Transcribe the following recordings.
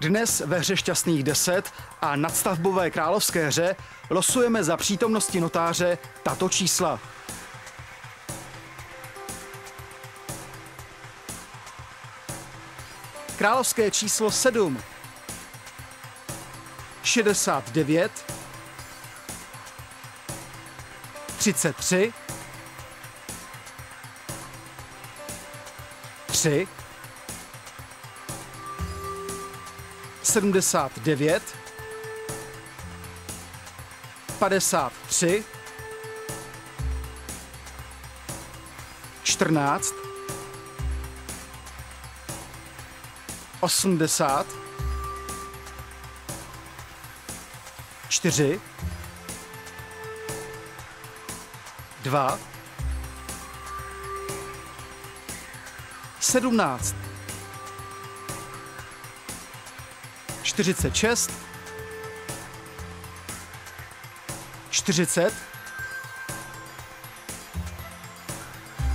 Dnes ve hře Šťastných 10 a nadstavbové královské hře losujeme za přítomnosti notáře tato čísla. Královské číslo 7 69 33 3 79 53 14 80 4 2 17 46 40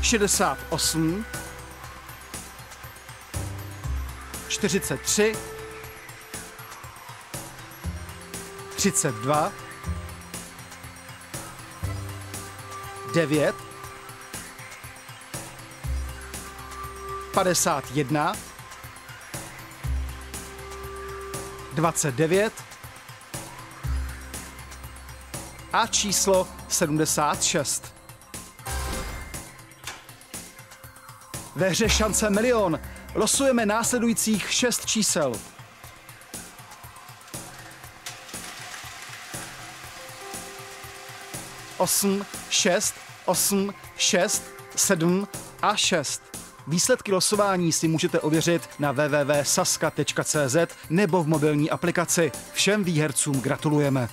68 43 32 9 51 29 a číslo 76. Ve hře šance milion losujeme následujících šest čísel. Osm, šest, osm, šest, sedm a šest. Výsledky losování si můžete ověřit na www.saska.cz nebo v mobilní aplikaci. Všem výhercům gratulujeme.